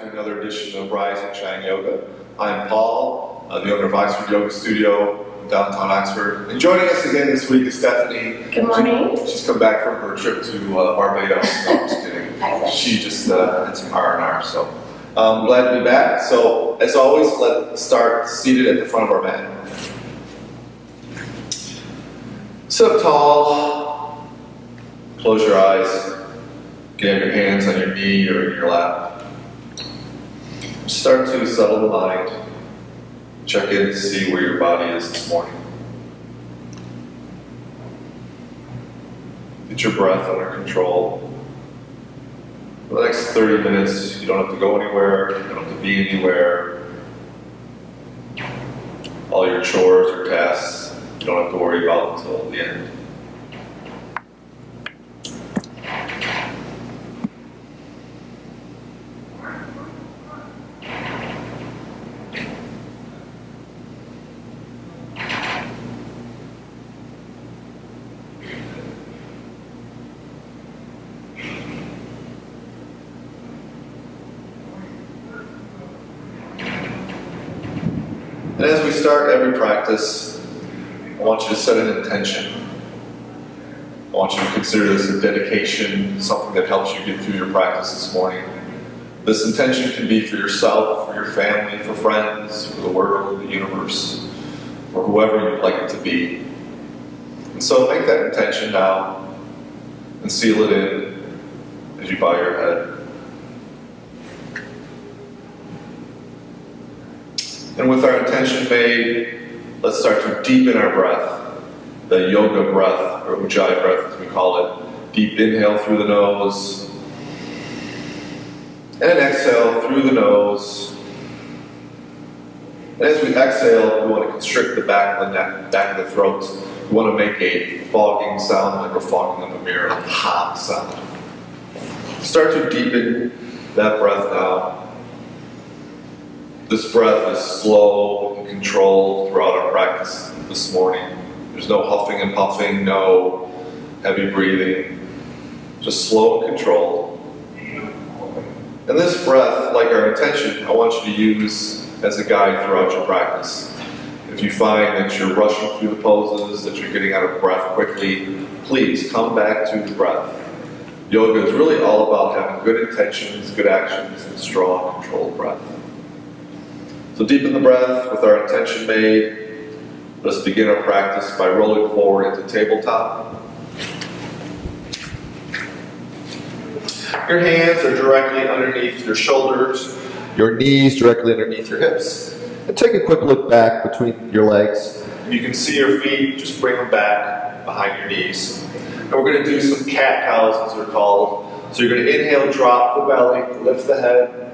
and welcome back to another edition of Rise and Shine Yoga. I'm Paul, uh, the owner of Oxford Yoga Studio in downtown Oxford. And joining us again this week is Stephanie. Good morning. She, she's come back from her trip to uh, Barbados. No, I'm just kidding. She just uh, had some R&R, so um, glad to be back. So, as always, let's start seated at the front of our mat. Sit up tall, close your eyes, get your hands on your knee or in your lap. Start to settle the mind. Check in to see where your body is this morning. Get your breath under control. For the next 30 minutes, you don't have to go anywhere, you don't have to be anywhere. All your chores or tasks, you don't have to worry about until the end. And as we start every practice, I want you to set an intention. I want you to consider this a dedication, something that helps you get through your practice this morning. This intention can be for yourself, for your family, for friends, for the world, the universe, for whoever you'd like it to be. And so make that intention now and seal it in as you bow your head. And with our intention made, let's start to deepen our breath, the yoga breath, or ujjayi breath as we call it. Deep inhale through the nose, and an exhale through the nose. And as we exhale, we want to constrict the back of the neck, back of the throat. We want to make a fogging sound like we're fogging up a mirror, a pop sound. Start to deepen that breath now. This breath is slow and controlled throughout our practice this morning. There's no huffing and puffing, no heavy breathing, just slow and controlled. And this breath, like our intention, I want you to use as a guide throughout your practice. If you find that you're rushing through the poses, that you're getting out of breath quickly, please come back to the breath. Yoga is really all about having good intentions, good actions, and strong, controlled breath. So deepen the breath with our intention made. Let's begin our practice by rolling forward into tabletop. Your hands are directly underneath your shoulders, your knees directly underneath your hips. And take a quick look back between your legs. You can see your feet, just bring them back behind your knees. And we're going to do some cat cows, as they're called. So you're going to inhale, drop the belly, lift the head,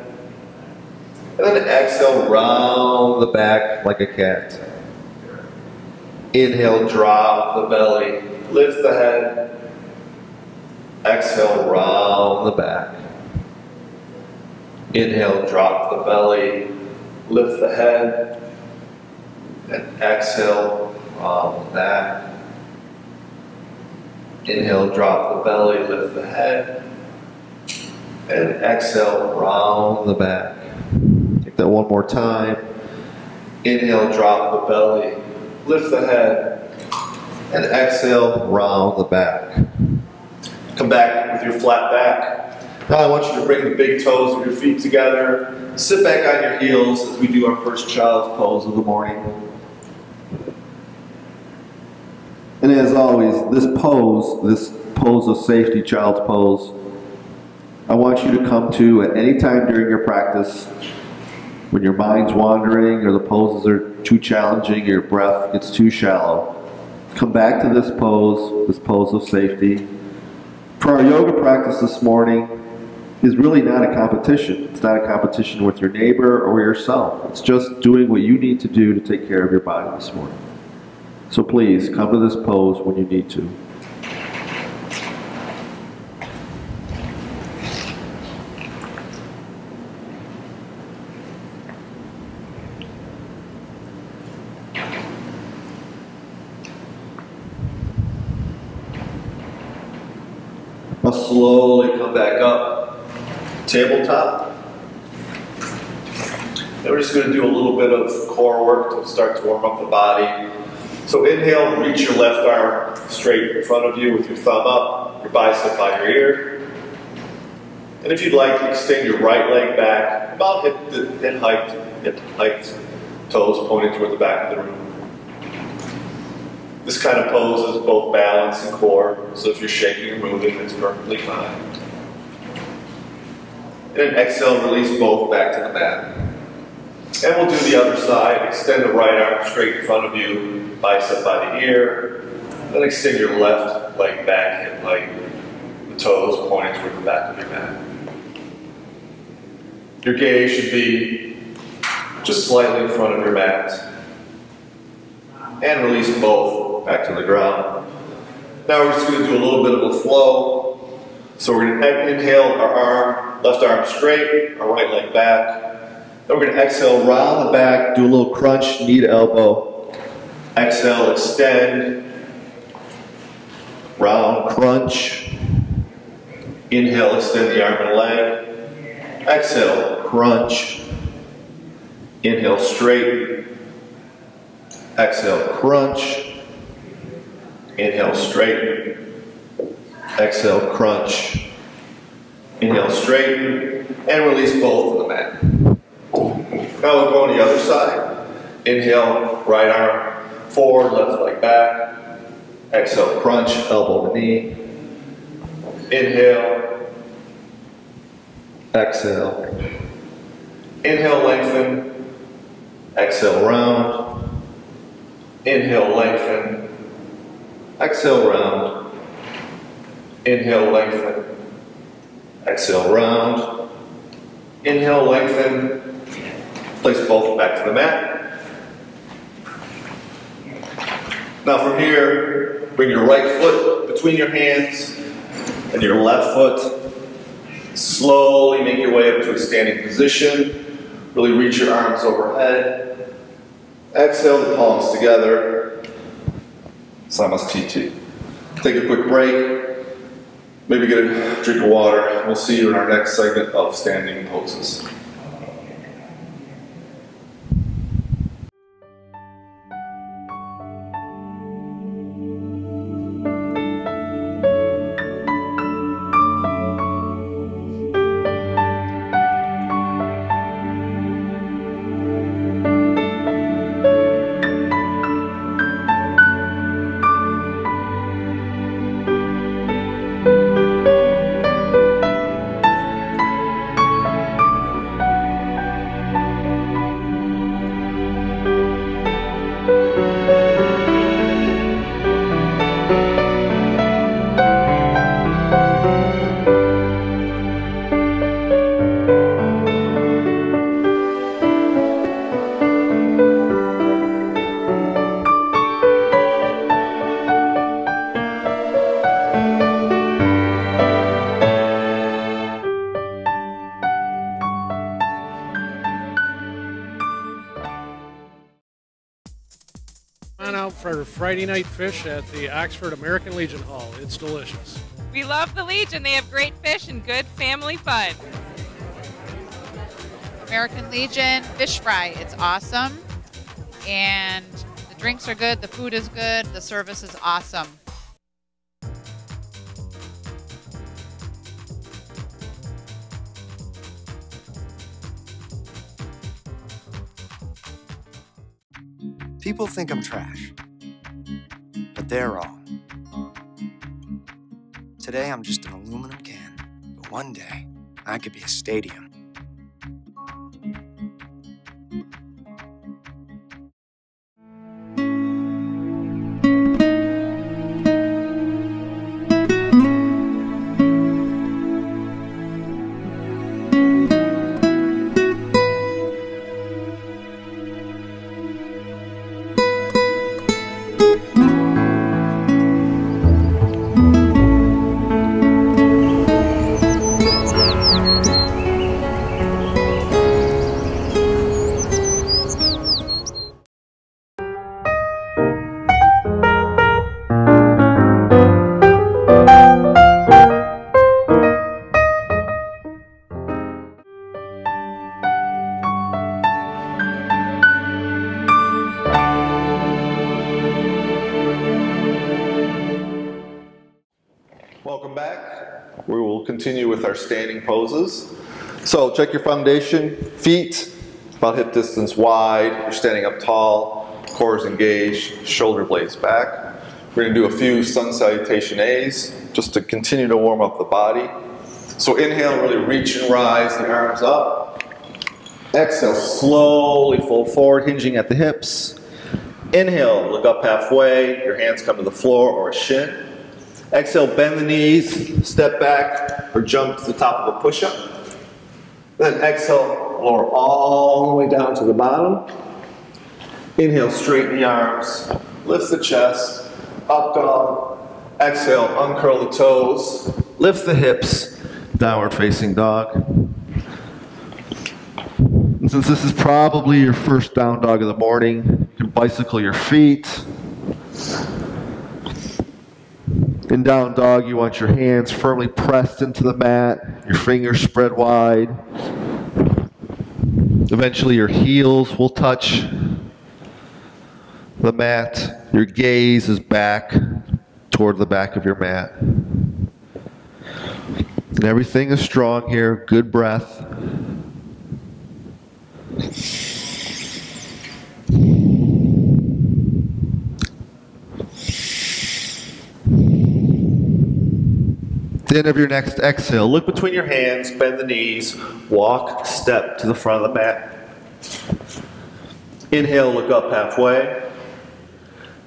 and then exhale, round the back like a cat. Inhale, drop the belly, lift the head. Exhale, round the back. Inhale, drop the belly, lift the head. And exhale, round the back. Inhale, drop the belly, lift the head. And exhale, round the back. That one more time. Inhale, drop the belly, lift the head, and exhale, round the back. Come back with your flat back. Now I want you to bring the big toes of your feet together. Sit back on your heels as we do our first child's pose of the morning. And as always, this pose, this pose of safety, child's pose, I want you to come to at any time during your practice when your mind's wandering or the poses are too challenging, your breath gets too shallow. Come back to this pose, this pose of safety. For our yoga practice this morning is really not a competition. It's not a competition with your neighbor or yourself. It's just doing what you need to do to take care of your body this morning. So please come to this pose when you need to. Back up. Tabletop. And we're just going to do a little bit of core work to start to warm up the body. So inhale, reach your left arm straight in front of you with your thumb up, your bicep by your ear. And if you'd like, extend your right leg back, about hip, hip height, hip height, toes pointing toward the back of the room. This kind of pose is both balance and core, so if you're shaking or moving, it's perfectly fine. And then exhale, release both back to the mat. And we'll do the other side. Extend the right arm straight in front of you, bicep by the ear. Then extend your left leg back, hip height, the toes pointing toward the back of your mat. Your gaze should be just slightly in front of your mat. And release both back to the ground. Now we're just going to do a little bit of a flow. So we're going to inhale our arm, left arm straight, our right leg back. Then we're going to exhale, round the back, do a little crunch, knee to elbow. Exhale, extend. Round, crunch. Inhale, extend the arm and leg. Exhale, crunch. Inhale, straight. Exhale, crunch. Inhale, straighten. Exhale, crunch. Inhale, straighten. And release both to the mat. Now we'll go on the other side. Inhale, right arm forward, left leg back. Exhale, crunch, elbow to knee. Inhale. Exhale. Inhale, lengthen. Exhale, round. Inhale, lengthen. Exhale, round. Inhale, lengthen. Exhale, round. Inhale, lengthen. Place both back to the mat. Now from here, bring your right foot between your hands and your left foot. Slowly make your way up to a standing position. Really reach your arms overhead. Exhale the palms together. Samastiti. Take a quick break, maybe get a drink of water. We'll see you in our next segment of standing poses. Night fish at the Oxford American Legion Hall. It's delicious. We love the Legion. They have great fish and good family fun. American Legion fish fry. It's awesome. And the drinks are good, the food is good, the service is awesome. People think I'm trash they're wrong. Today I'm just an aluminum can, but one day I could be a stadium. Standing poses. So check your foundation, feet about hip distance wide. You're standing up tall, core is engaged, shoulder blades back. We're going to do a few sun salutation A's just to continue to warm up the body. So inhale, really reach and rise the arms up. Exhale, slowly fold forward, hinging at the hips. Inhale, look up halfway, your hands come to the floor or a shin. Exhale, bend the knees, step back, or jump to the top of a push-up. Then exhale, lower all the way down to the bottom. Inhale, straighten the arms, lift the chest, up dog. Exhale, uncurl the toes, lift the hips, downward facing dog. And since this is probably your first down dog of the morning, you can bicycle your feet. In down dog, you want your hands firmly pressed into the mat, your fingers spread wide. Eventually, your heels will touch the mat. Your gaze is back toward the back of your mat. And everything is strong here. Good breath. End of your next exhale, look between your hands, bend the knees, walk, step to the front of the mat. Inhale, look up halfway.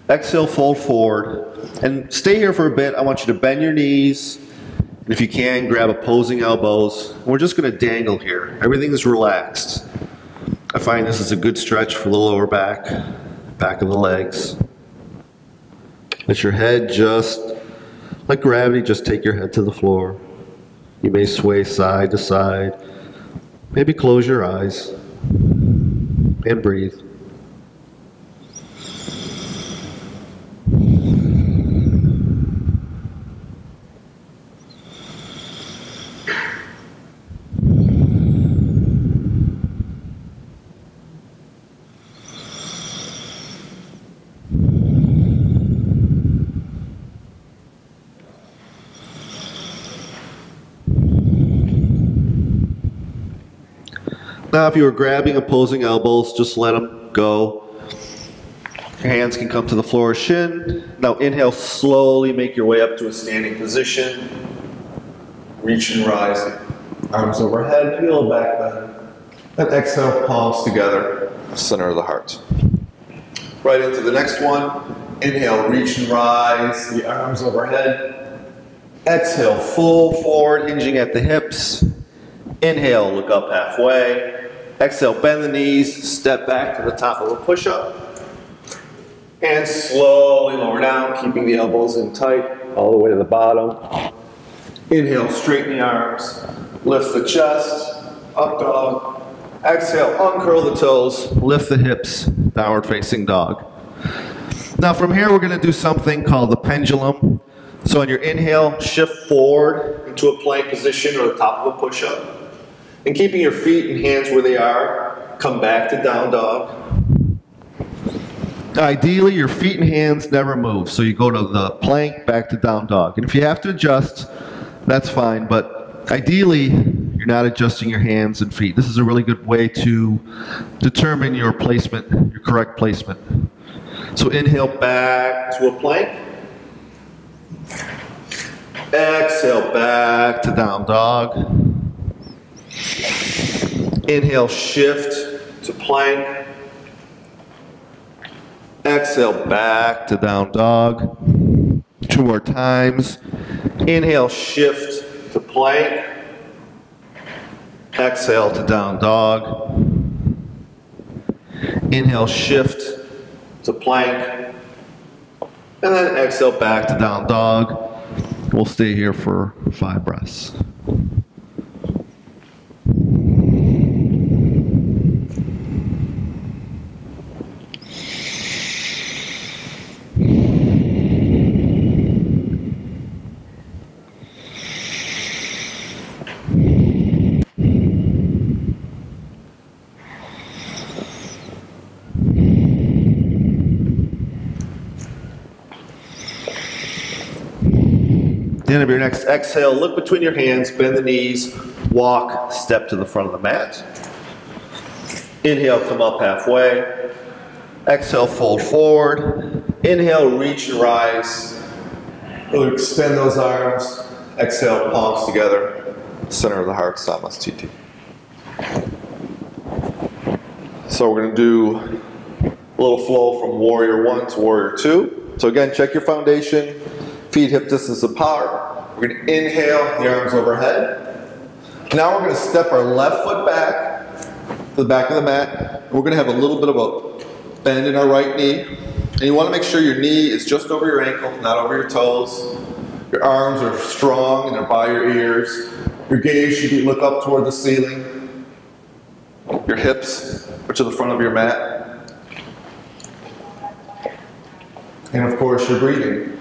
Exhale, fold forward. And stay here for a bit. I want you to bend your knees. And if you can, grab opposing elbows. We're just going to dangle here. Everything is relaxed. I find this is a good stretch for the lower back, back of the legs. Let your head just like gravity, just take your head to the floor. You may sway side to side. Maybe close your eyes and breathe. Now, if you were grabbing opposing elbows, just let them go. Your hands can come to the floor or shin. Now inhale, slowly make your way up to a standing position. Reach and rise. Arms overhead, heel back bend. And exhale, palms together, center of the heart. Right into the next one. Inhale, reach and rise, the arms overhead. Exhale, full forward, hinging at the hips. Inhale, look up halfway. Exhale, bend the knees, step back to the top of a push-up. And slowly lower down, keeping the elbows in tight, all the way to the bottom. Inhale, straighten the arms, lift the chest, up dog. Exhale, uncurl the toes, lift the hips, downward facing dog. Now from here, we're gonna do something called the pendulum. So on your inhale, shift forward into a plank position or the top of a push-up. And keeping your feet and hands where they are, come back to down dog. Ideally, your feet and hands never move. So you go to the plank, back to down dog. And if you have to adjust, that's fine. But ideally, you're not adjusting your hands and feet. This is a really good way to determine your placement, your correct placement. So inhale back to a plank. Exhale back to down dog. Inhale, shift to plank. Exhale, back to down dog. Two more times. Inhale, shift to plank. Exhale to down dog. Inhale, shift to plank. And then exhale back to down dog. We'll stay here for five breaths. The of your next exhale, look between your hands, bend the knees, walk, step to the front of the mat. Inhale, come up halfway. Exhale, fold forward. Inhale, reach and rise. Really extend those arms. Exhale, palms together. Center of the heart, Samasthiti. So we're going to do a little flow from warrior one to warrior two. So again, check your foundation. Feet hip distance apart. We're going to inhale, the arms overhead. Now we're going to step our left foot back to the back of the mat. We're going to have a little bit of a bend in our right knee. And you want to make sure your knee is just over your ankle, not over your toes. Your arms are strong and they're by your ears. Your gaze should be look up toward the ceiling. Your hips are to the front of your mat. And of course, your breathing.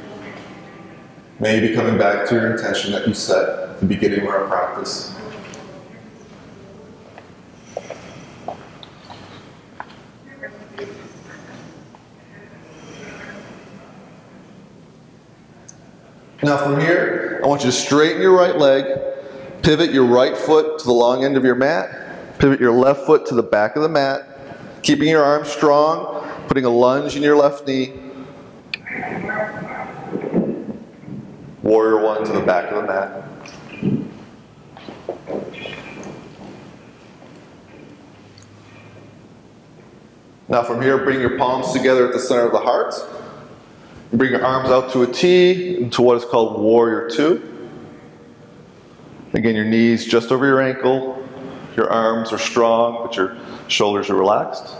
May you be coming back to your intention that you set at the beginning of our practice. Now from here, I want you to straighten your right leg, pivot your right foot to the long end of your mat, pivot your left foot to the back of the mat, keeping your arms strong, putting a lunge in your left knee. Warrior one to the back of the mat. Now from here, bring your palms together at the center of the heart. Bring your arms out to a T into what is called warrior two. Again, your knees just over your ankle. Your arms are strong, but your shoulders are relaxed.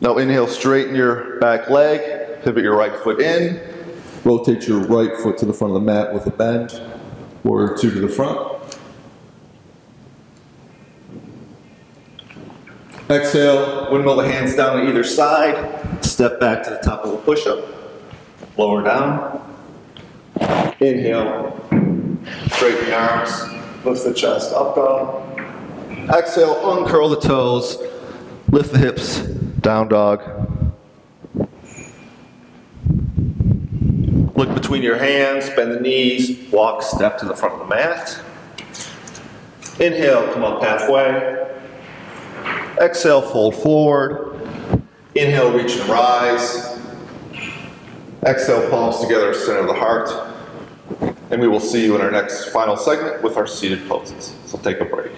Now inhale, straighten your back leg, pivot your right foot in, rotate your right foot to the front of the mat with a bend, or two to the front. Exhale, windmill the hands down on either side, step back to the top of a push-up, lower down. Inhale, straighten the arms, lift the chest, up dog. Exhale, uncurl the toes, lift the hips, down dog. Look between your hands, bend the knees, walk, step to the front of the mat. Inhale, come up halfway. Exhale, fold forward. Inhale, reach and rise. Exhale, palms together, center of the heart. And we will see you in our next final segment with our seated poses. So take a break.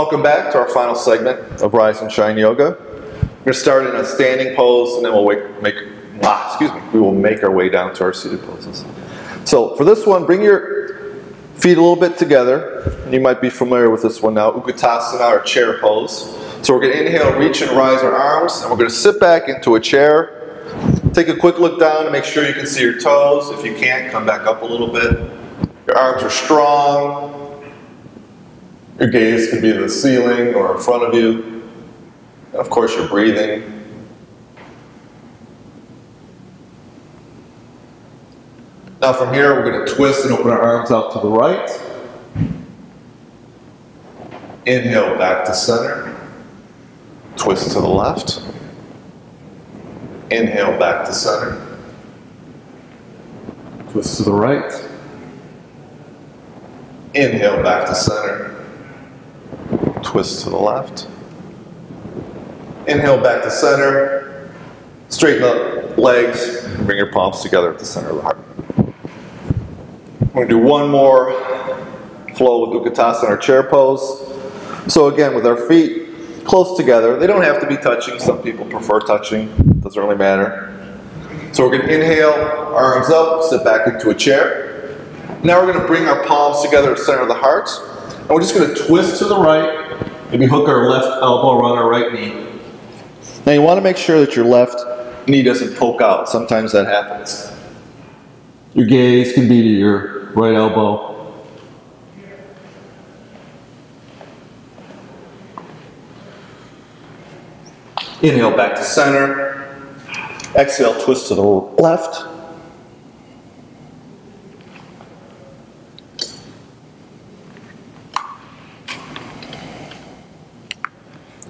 Welcome back to our final segment of Rise and Shine Yoga. We're going to start in a standing pose and then we'll wake, make, ah, excuse me, we will make our way down to our seated poses. So for this one, bring your feet a little bit together. You might be familiar with this one now, Utkatasana or chair pose. So we're going to inhale, reach and rise our arms, and we're going to sit back into a chair. Take a quick look down to make sure you can see your toes. If you can't, come back up a little bit. Your arms are strong. Your gaze can be to the ceiling or in front of you. And of course, you're breathing. Now from here, we're going to twist and open our arms out to the right. Inhale back to center. Twist to the left. Inhale back to center. Twist to the right. Inhale back to center. Twist to the left. Inhale back to center. Straighten up legs bring your palms together at the center of the heart. We're going to do one more flow with Utkatasana, our chair pose. So again, with our feet close together, they don't have to be touching. Some people prefer touching. Doesn't really matter. So we're going to inhale, arms up, sit back into a chair. Now we're going to bring our palms together at the center of the heart. And we're just going to twist to the right. Maybe hook our left elbow around our right knee. Now you want to make sure that your left knee doesn't poke out. Sometimes that happens. Your gaze can be to your right elbow. Inhale back to center. Exhale, twist to the left.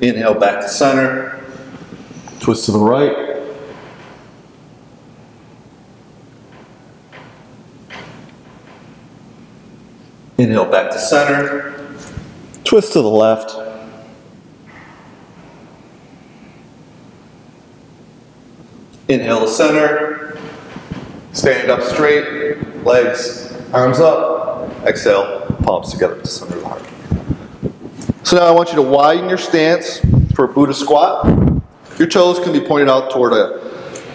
Inhale back to center. Twist to the right. Inhale back to center. Twist to the left. Inhale to center. Stand up straight. Legs, arms up. Exhale, palms together the center of the heart. So now I want you to widen your stance for a Buddha squat. Your toes can be pointed out toward a,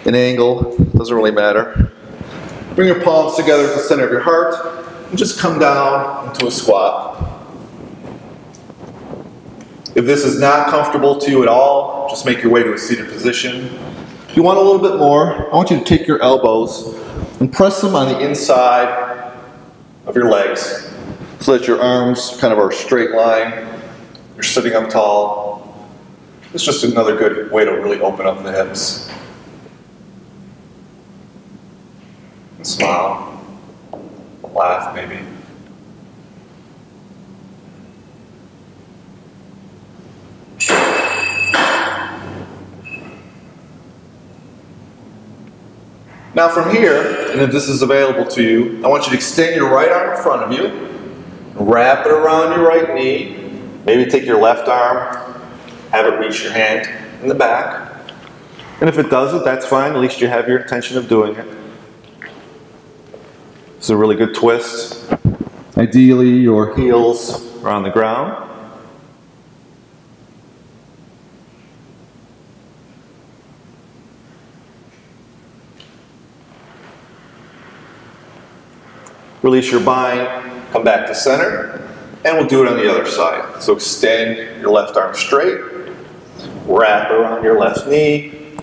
an angle. Doesn't really matter. Bring your palms together at the center of your heart and just come down into a squat. If this is not comfortable to you at all, just make your way to a seated position. If you want a little bit more, I want you to take your elbows and press them on the inside of your legs so that your arms kind of are a straight line. You're sitting up tall. It's just another good way to really open up the hips. And smile laugh maybe. Now from here, and if this is available to you, I want you to extend your right arm in front of you, wrap it around your right knee, maybe take your left arm, have it reach your hand in the back. And if it doesn't, that's fine, at least you have your intention of doing it. It's a really good twist. Ideally, your heels are on the ground. Release your bind, come back to center, and we'll do it on the other side. So extend your left arm straight, wrap around your left knee,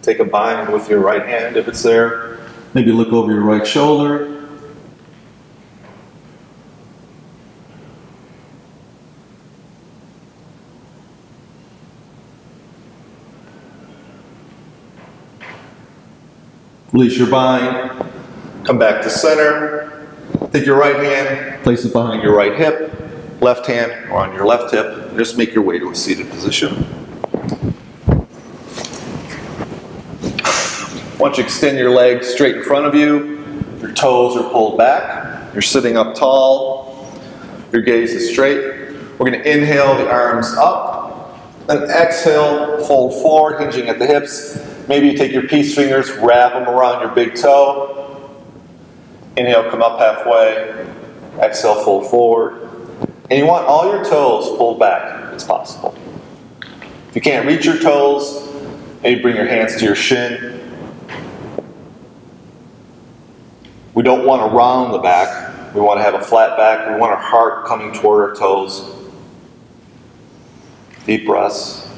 take a bind with your right hand if it's there, maybe look over your right shoulder. Release your bind. Come back to center. Take your right hand, place it behind your right hip, left hand on your left hip, and just make your way to a seated position. Once you extend your legs straight in front of you, your toes are pulled back, you're sitting up tall, your gaze is straight. We're going to inhale the arms up, then exhale, fold forward, hinging at the hips. Maybe you take your peace fingers, wrap them around your big toe. Inhale, come up halfway. Exhale, fold forward. And you want all your toes pulled back if it's possible. If you can't reach your toes, maybe bring your hands to your shin. We don't want to round the back. We want to have a flat back. We want our heart coming toward our toes. Deep breaths.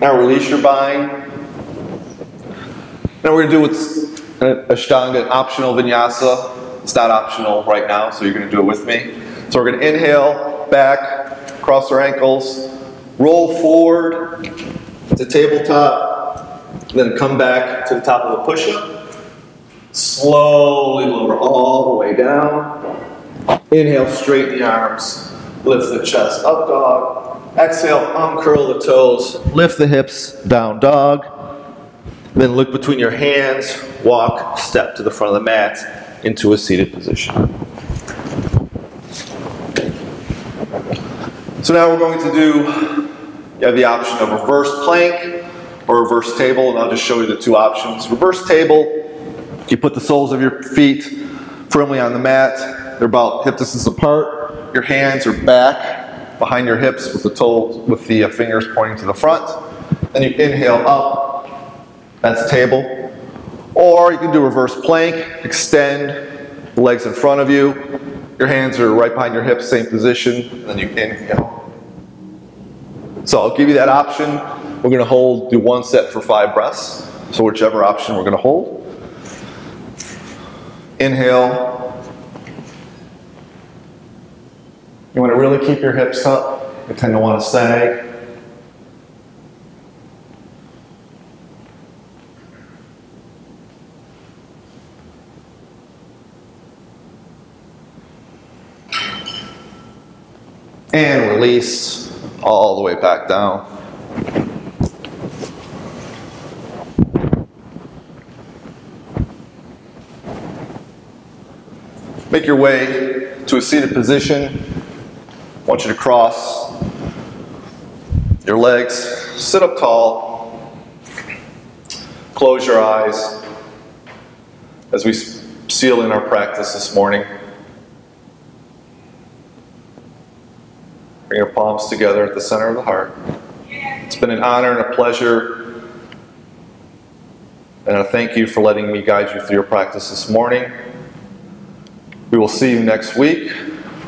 Now release your bind. Now we're going to do what's an Ashtanga, an optional vinyasa. It's not optional right now, so you're going to do it with me. So we're going to inhale, back, cross our ankles, roll forward to tabletop, then come back to the top of a push-up. Slowly lower all the way down. Inhale, straighten the arms, lift the chest, up dog. Exhale, uncurl the toes, lift the hips, down dog. Then look between your hands, walk, step to the front of the mat into a seated position. So now we're going to do, you have the option of reverse plank or reverse table, and I'll just show you the two options. Reverse table, you put the soles of your feet firmly on the mat. They're about hip distance apart. Your hands are back behind your hips with the toe, with the uh, fingers pointing to the front. Then you inhale up. That's table. Or you can do reverse plank. Extend legs in front of you. Your hands are right behind your hips, same position. And then you inhale. So I'll give you that option. We're going to hold, do one set for five breaths. So whichever option we're going to hold. Inhale. You want to really keep your hips up. You tend to want to sag. And release all the way back down. Make your way to a seated position. Want you to cross your legs, sit up tall, close your eyes as we seal in our practice this morning. Bring your palms together at the center of the heart. It's been an honor and a pleasure. And I thank you for letting me guide you through your practice this morning. We will see you next week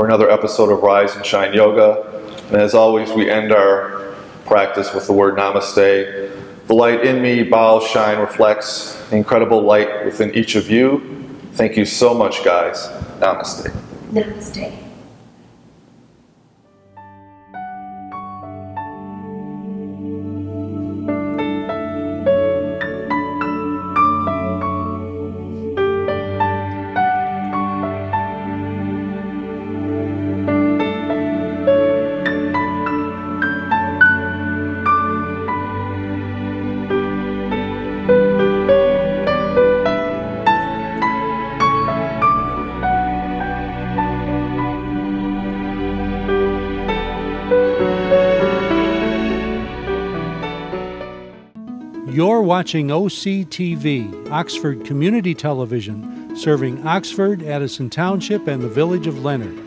for another episode of Rise and Shine Yoga. And as always, we end our practice with the word Namaste. The light in me bows, shine, reflects the incredible light within each of you. Thank you so much, guys. Namaste. Namaste. Watching OCTV, Oxford Community Television, serving Oxford, Addison Township, and the village of Leonard.